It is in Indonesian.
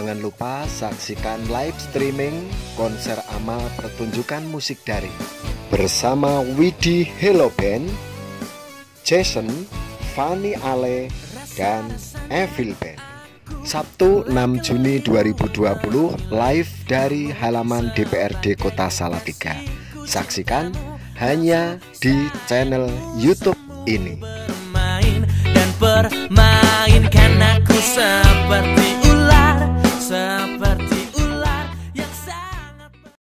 jangan lupa saksikan live streaming konser amal pertunjukan musik dari bersama Widi Hello Band, Jason, Fanny Ale, dan Evil Band. Sabtu 6 Juni 2020 live dari halaman DPRD Kota Salatiga. Saksikan hanya di channel YouTube ini. Bermain dan permainkan aku seperti